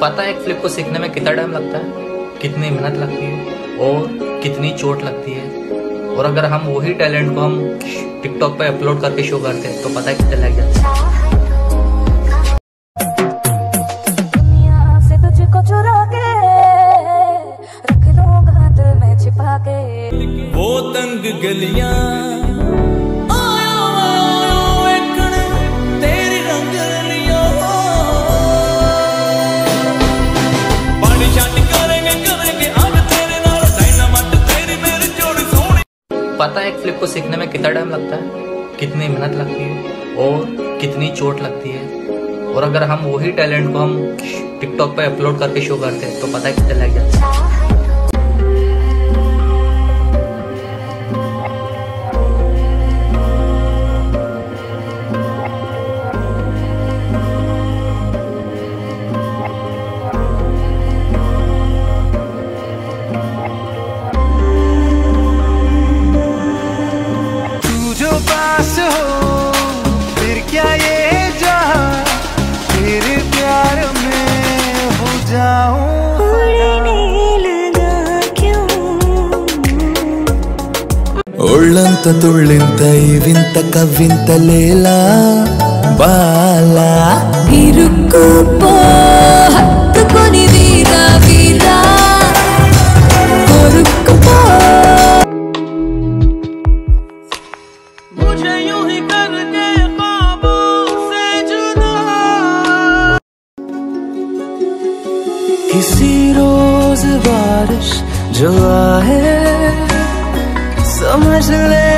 पता है एक फ्लिप को सीखने में कितना टाइम लगता है? कितनी मेहनत लगती है? और कितनी चोट लगती है? और अगर हम वही टैलेंट को हम टिकटॉक पे अपलोड करके शो करते हैं तो पता है कितने लग जाते हैं। सोनी पता है एक फ्लिप को सीखने में कितना टाइम लगता है? कितनी मेहनत लगती है? और कितनी चोट लगती है? और अगर हम वही टैलेंट को हम टिकटॉक पे अपलोड करके शो करते हैं तो पता है कितने लग जाते हैं? पास हो फिर क्या ये जहाँ फिर प्यार में हो जाऊँ ಒಳ್ಳಂತ ತುಳ್ಳಿಂತ ಇವಿಂತ ಕವ್ವಿಂತ ಲೇಲ ಬಾಲ ಇರುಕು किसी रोज बारिश जो आए समझ ले